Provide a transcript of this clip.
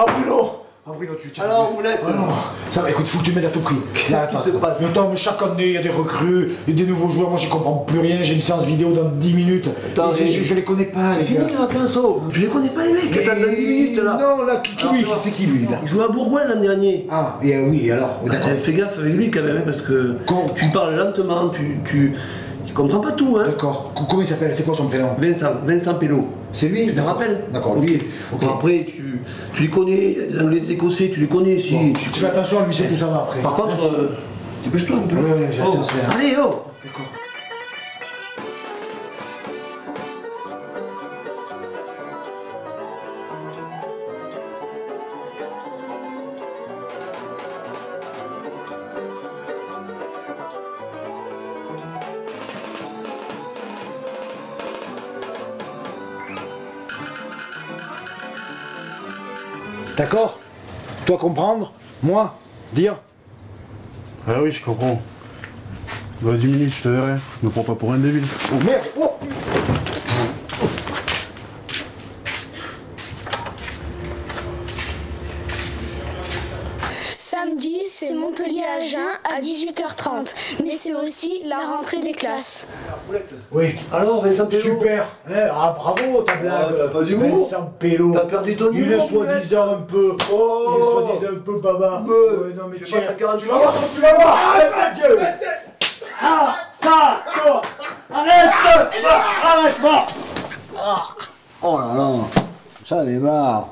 Ah Bruno Ah Bruno, tu tiens. Alors, Moulette Ah non, ça va, écoute, faut que tu m'aides à tout prix. Qu'est-ce qui se passe Attends, mais chaque année, il y a des recrues, il y a des nouveaux joueurs, moi j'y comprends plus rien, j'ai une séance vidéo dans 10 minutes. Attends, je, je les connais pas, C'est fini gars. les connais pas les mecs, t'as dans 10 minutes là Non, là, qui, qui, Alors, lui, c'est qui lui, là Il jouait à Bourgoin l'an dernier. Ah, et euh, oui, alors fais gaffe avec lui quand même, parce que Quand- tu parles lentement, tu, tu... Il comprend pas tout, hein D'accord. Co- Comment il s'appelle? C'est quoi son prénom? Vincent, Vincent Pello. C'est lui? Tu te D'accord. rappelles D'accord, lui. Après, tu, tu les connais, les Écossais, tu les connais, si. Bon, tu fais attention à lui, c'est tout ça va après. Par contre, euh, dépêche-toi un peu. Ouais, ouais, Oh. là. Allez, oh D'accord. D'accord Toi comprendre Moi Dire Ah oui, je comprends. Dans 10 minutes, je te verrai. Ne prends pas pour un débile. Oh merde Oh Samedi, c'est Montpellier-Agen à 18h30. Mais c'est aussi la rentrée des classes. Oui. Alors, Vincent Pello Super Eh, Ah bravo ta blague Ah, t'as pas d'humour. Vincent Pello T'as perdu ton Il est humour, soi-disant un peu... Oh. Il est soi-disant un peu baba Mais, Ouais, non mais tiens Tu vas voir tu vas voir Arrête ma gueule Ah Ah toi Arrête Arrête moi Oh là là, ça en est marre.